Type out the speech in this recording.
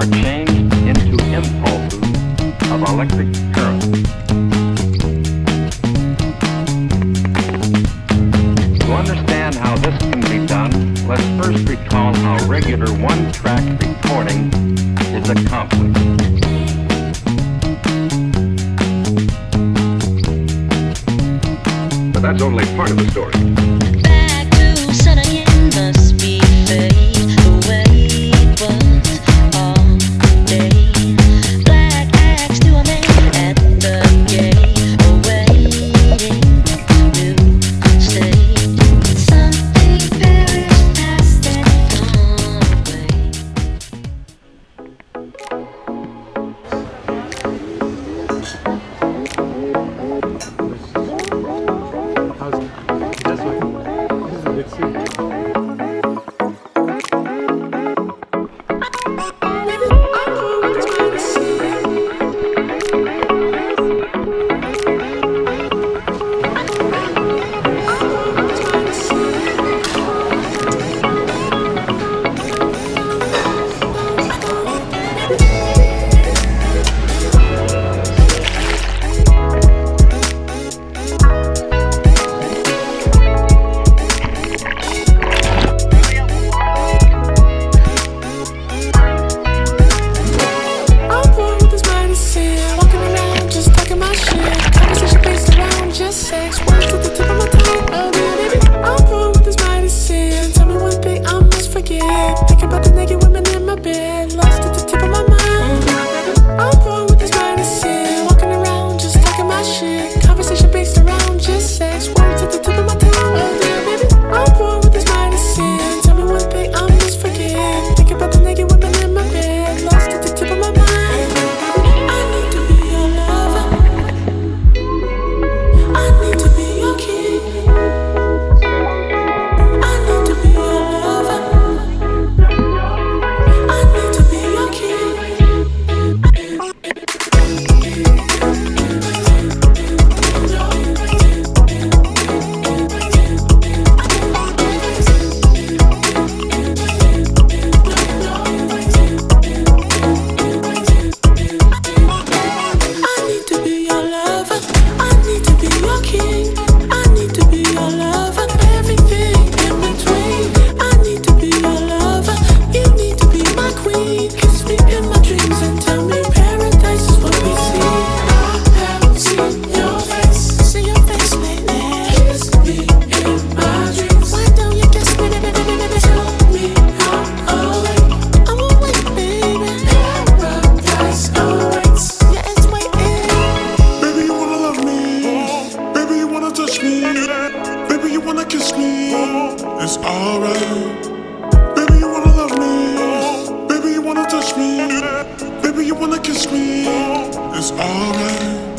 are changed into impulses of electric current. To understand how this can be done, let's first recall how regular one-track recording is accomplished. But that's only part of the story. Baby, you wanna love me. Baby, you wanna touch me. Baby, you wanna kiss me. It's alright.